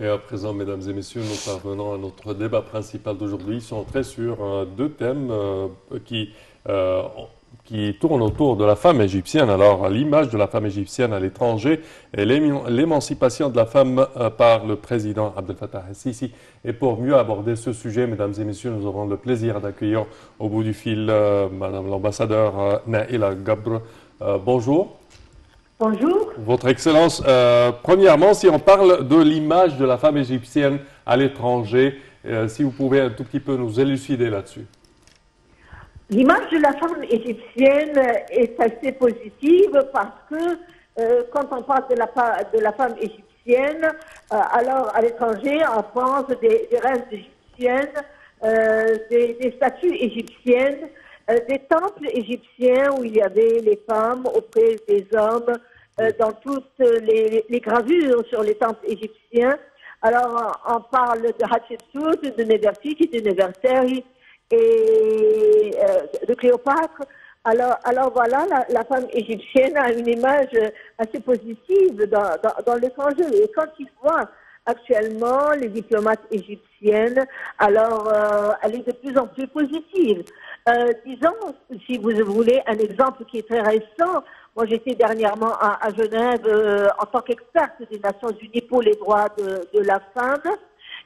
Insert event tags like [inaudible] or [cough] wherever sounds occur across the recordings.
Et à présent, mesdames et messieurs, nous parvenons à notre débat principal d'aujourd'hui, centré sur euh, deux thèmes euh, qui, euh, qui tournent autour de la femme égyptienne. Alors, l'image de la femme égyptienne à l'étranger et l'émancipation de la femme par le président Abdel Fattah el-Sisi. Et pour mieux aborder ce sujet, mesdames et messieurs, nous aurons le plaisir d'accueillir au bout du fil Madame l'ambassadeur Naïla Gabr. bonjour. Bonjour. Votre Excellence, euh, premièrement, si on parle de l'image de la femme égyptienne à l'étranger, euh, si vous pouvez un tout petit peu nous élucider là-dessus. L'image de la femme égyptienne est assez positive parce que euh, quand on parle de la, de la femme égyptienne, alors à l'étranger, on pense des, des reines égyptiennes, des, des, statues égyptiennes, des temples égyptiens où il y avait les femmes auprès des hommes, euh, dans toutes les, gravures sur les temples égyptiens. Alors, on parle de Hatshepsut, de Nefertiti, de Nefertari et euh, de Cléopâtre. Alors, alors voilà, la, femme égyptienne a une image assez positive dans, dans, l'étranger. Et quand ils voient actuellement les diplomates égyptiennes, alors euh, elle est de plus en plus positive. disons, si vous voulez, un exemple qui est très récent, moi, j'étais dernièrement à, Genève euh, en tant qu'experte des Nations Unies pour les droits de, la femme.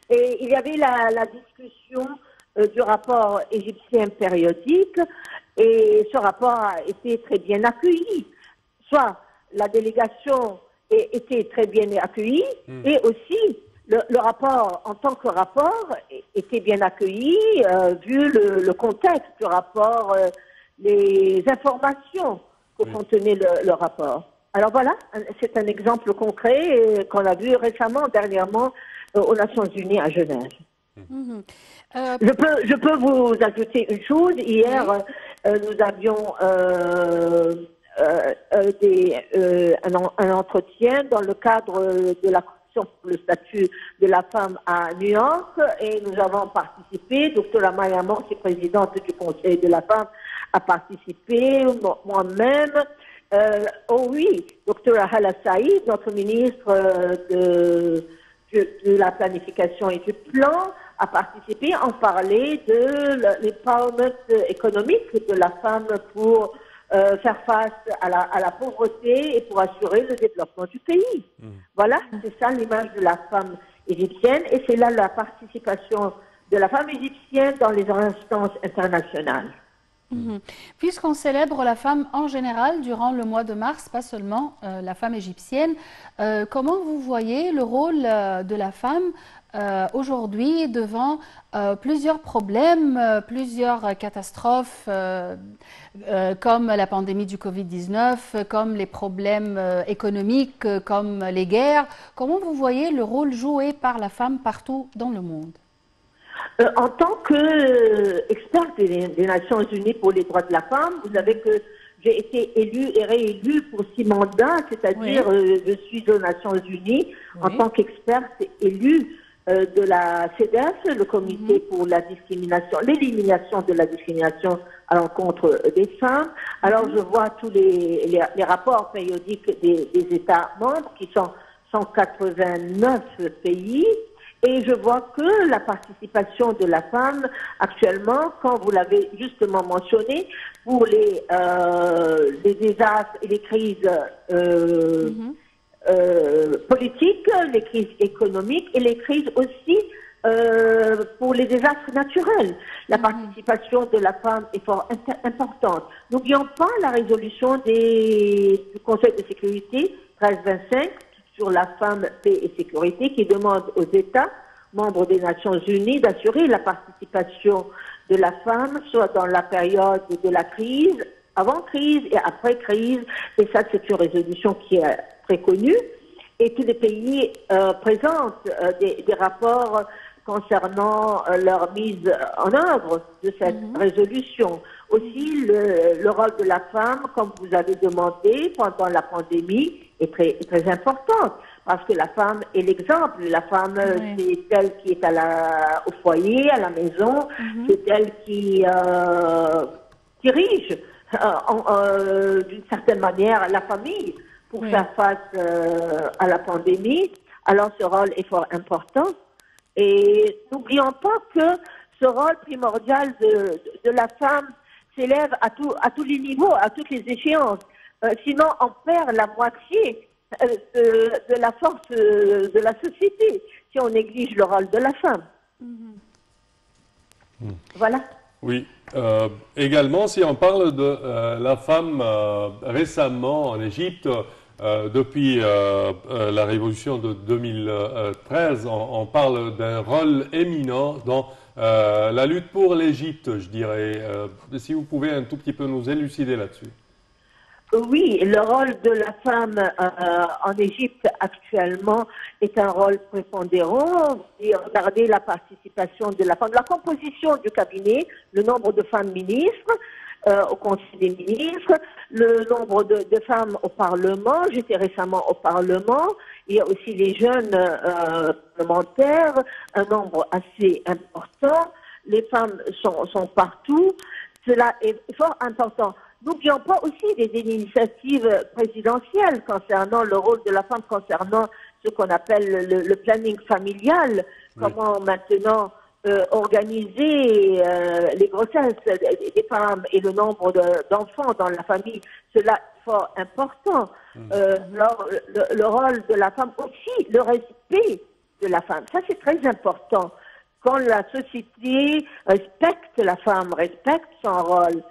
Et il y avait la, discussion euh, du rapport égyptien périodique. Et ce rapport a été très bien accueilli. Soit la délégation était très bien accueillie, hmm. et aussi le, rapport, en tant que rapport, était bien accueilli, euh, vu le, contexte du rapport, les informations contenait le, rapport. Alors voilà, c'est un exemple concret qu'on a vu récemment, dernièrement, euh, aux Nations Unies à Genève. Mhm. Euh, je, peux, je peux vous ajouter une chose. Hier, euh, nous avions des, un, entretien dans le cadre de la pour le statut de la femme à New York et nous avons participé. Docteur Amaya qui est présidente du Conseil de la femme, a participé, moi-même. Euh, oh oui, docteur Hala Saïd, notre ministre euh, de, la planification et du plan, a participé. en parlait de l'empowerment économique de la femme pour euh, faire face à la, à la, pauvreté et pour assurer le développement du pays. Hmm. Voilà, c'est ça l'image de la femme égyptienne et c'est là la participation de la femme égyptienne dans les instances internationales. Mhm. Puisqu'on célèbre la femme en général durant le mois de mars, pas seulement euh, la femme égyptienne, euh, comment vous voyez le rôle euh, de la femme aujourd'hui devant plusieurs problèmes, plusieurs catastrophes comme la pandémie du Covid-19, comme les problèmes économiques, comme les guerres. Comment vous voyez le rôle joué par la femme partout dans le monde? Euh, en tant qu'experte des, des, Nations Unies pour les droits de la femme, vous savez que j'ai été élue et réélue pour six mandats, c'est-à-dire euh, je suis aux Nations Unies en tant qu'experte élue euh, de la CEDEF, le Comité mhm. pour la discrimination, l'élimination de la discrimination à l'encontre des femmes. Alors mhm. je vois tous les, les, rapports périodiques des, des États membres qui sont 189 pays et je vois que la participation de la femme actuellement, quand vous l'avez justement mentionné, pour les, euh, les désastres et les crises euh, mm-hmm. Euh, politiques, les crises économiques et les crises aussi euh, pour les désastres naturels. La mm-hmm. participation de la femme est fort importante. N'oublions pas la résolution des, du Conseil de sécurité 1325 sur la femme, paix et sécurité qui demande aux États membres des Nations Unies d'assurer la participation de la femme, soit dans la période de la crise, avant crise et après crise. Et ça, c'est une résolution qui est très connue. Et tous les pays euh, présentent euh, des, rapports concernant euh, leur mise en œuvre de cette mhm. résolution. Aussi, le, le, rôle de la femme, comme vous avez demandé pendant la pandémie, est très, très important parce que la femme est l'exemple. La femme, c'est celle qui est à la, au foyer, à la maison, mhm. c'est elle qui dirige d'une certaine manière la famille pour faire face à la pandémie. alors ce rôle est fort important. Et n'oublions pas que ce rôle primordial de, de la femme s'élève à, tout, à tous les niveaux, à toutes les échéances. Euh, sinon, on perd la moitié euh, de, de, la force euh, de la société si on néglige le rôle de la femme. Mm-hmm. Voilà. Oui. Euh, également, si on parle de euh, la femme euh, récemment en Égypte, depuis la révolution de 2013, on, parle d'un rôle éminent dans la lutte pour l'Égypte, je dirais. si vous pouvez un tout petit peu nous élucider là-dessus. Oui, le rôle de la femme euh, en Égypte actuellement est un rôle prépondérant. Et regardez la participation de la femme, la composition du cabinet, le nombre de femmes ministres euh, au Conseil des ministres, le nombre de, de femmes au Parlement. J'étais récemment au Parlement. Il y a aussi les jeunes euh, parlementaires, un nombre assez important. Les femmes sont, sont partout. Cela est fort important. N'oublions pas aussi des initiatives présidentielles concernant le rôle de la femme, concernant ce qu'on appelle le, planning familial, comment maintenant euh, organiser euh, les grossesses des femmes et le nombre d'enfants dans la famille. Cela est fort important. Mmh. Euh, le, le, rôle de la femme aussi, le respect de la femme. Ça, c'est très important. Quand la société respecte la femme, respecte son rôle,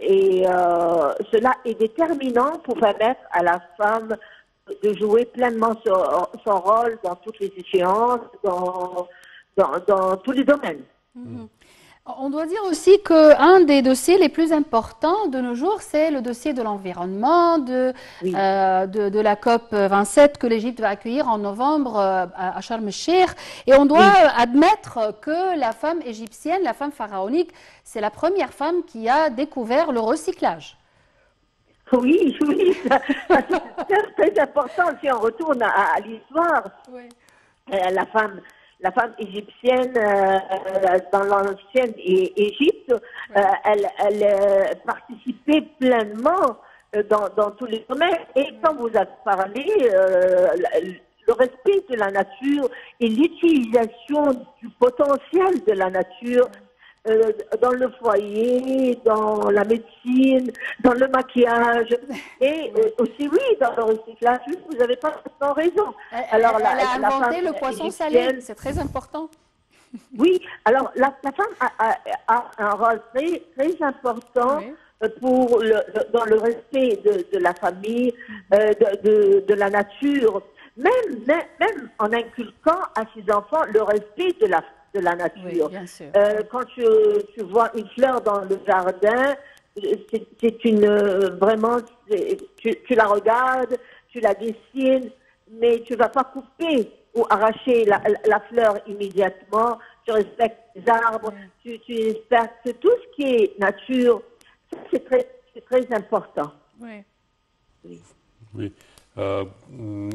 et euh, cela est déterminant pour permettre à la femme de jouer pleinement son, rôle dans toutes les échéances, dans, dans, tous les domaines. Mhm. On doit dire aussi qu'un des dossiers les plus importants de nos jours, c'est le dossier de l'environnement, de, euh, de, la COP 27 que l'Égypte va accueillir en novembre euh, à Sharm el-Sheikh. Et on doit admettre que la femme égyptienne, la femme pharaonique, c'est la première femme qui a découvert le recyclage. Oui, [laughs] oui, c'est très important si on retourne à, l'histoire. Euh, la femme la femme égyptienne euh, dans l'ancienne Égypte, euh, elle, elle euh, participait pleinement dans, dans, tous les domaines. Et quand vous avez parlé, le respect de la nature et l'utilisation du potentiel de la nature euh, dans le foyer, dans la médecine, dans le maquillage [laughs] et euh, aussi oui dans le recyclage. Vous n'avez pas raison. alors la, elle a inventé le poisson salé, c'est très important. [laughs] Oui, alors la, femme a, un rôle très, très important. Euh, pour le, dans le respect de, de la famille, de, de, de, la nature, même, même, même en inculquant à ses enfants le respect de la de la nature. Euh, quand tu, tu, vois une fleur dans le jardin, c'est une vraiment, tu, tu, la regardes, tu la dessines, mais tu vas pas couper ou arracher la, la fleur immédiatement. Tu respectes les arbres, tu, tu respectes tout ce qui est nature. C'est très, très important. Oui. Oui. Euh,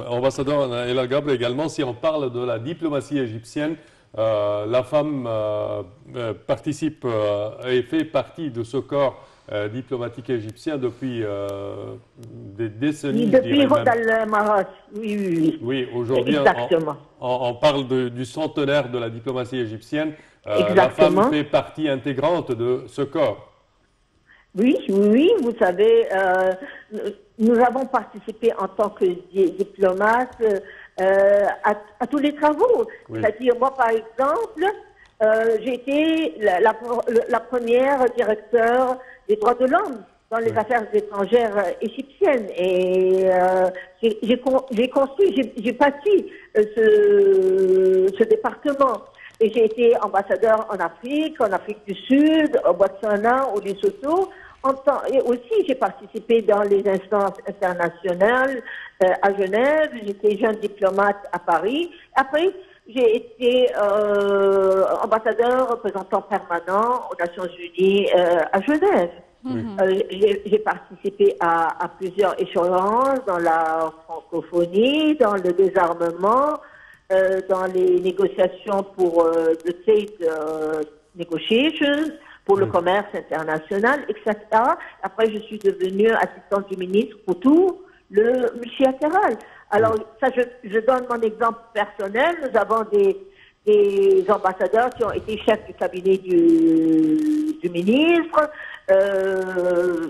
ambassadeur Ella Gable également, si on parle de la diplomatie égyptienne, euh, la femme euh, euh, participe et fait partie de ce corps diplomatique égyptien depuis des décennies. depuis Rodal Maros, oui, oui, oui. Oui, aujourd'hui, on, parle du centenaire de la diplomatie égyptienne. la femme fait partie intégrante de ce corps. Oui, oui, vous savez, nous avons participé en tant que diplomate euh, à, à, tous les travaux. C'est-à-dire, moi, par exemple, euh, j'ai été la, la, la, première directeur des droits de l'homme dans les affaires étrangères égyptiennes. Et euh, j'ai construit, j'ai bâti euh, ce, ce département. Et j'ai été ambassadeur en Afrique, en Afrique du Sud, au Botswana, au Lesotho et aussi, j'ai participé dans les instances internationales euh, à Genève. J'étais jeune diplomate à Paris. Après, j'ai été euh, ambassadeur, représentant permanent aux Nations Unies euh, à Genève. J'ai participé à, à, plusieurs échéances dans la francophonie, dans le désarmement, dans les négociations pour le Trade Negotiations pour le commerce international, etc. Après, je suis devenue assistante du ministre pour tout le multilatéral. Alors, ça, je, je, donne mon exemple personnel. Nous avons des, des ambassadeurs qui ont été chefs du cabinet du, du ministre, euh,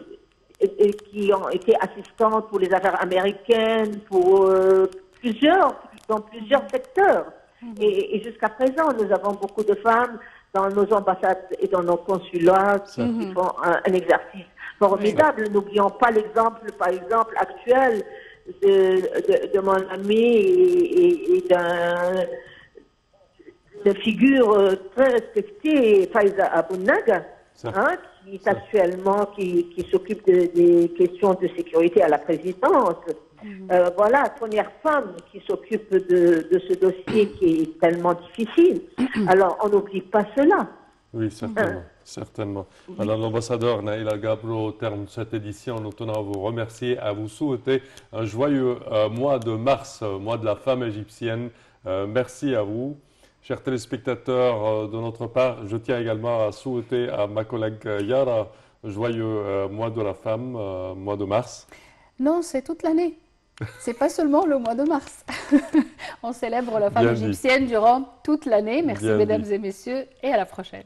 et, qui ont été assistants pour les affaires américaines, pour euh, plusieurs, dans plusieurs secteurs. Mhm. Et, jusqu'à présent, nous avons beaucoup de femmes dans nos ambassades et dans nos consulats qui, font un, exercice formidable. N'oublions pas l'exemple, par exemple, actuel de, de, mon ami et, et d'un de figure euh, très respectée, Faiza Abounaga, hein, qui est actuellement, qui, qui s'occupe des questions de sécurité à la présidence. Mhm. Euh, voilà, première femme qui s'occupe de, de, ce dossier qui est tellement difficile. Alors, on n'oublie pas cela. Oui, certainement. Hein. certainement. Madame l'ambassadeur Naïla Gabro, au terme de cette édition, nous tenons à vous remercier, à vous souhaiter un joyeux euh, mois de mars, mois de la femme égyptienne. merci à vous. Chers téléspectateurs, euh, de notre part, je tiens également à souhaiter à ma collègue Yara joyeux euh, mois de la femme, euh, mois de mars. Non, c'est toute l'année. C'est pas seulement le mois de mars. [laughs] On célèbre la femme égyptienne durant toute l'année. Merci mesdames et messieurs et à la prochaine.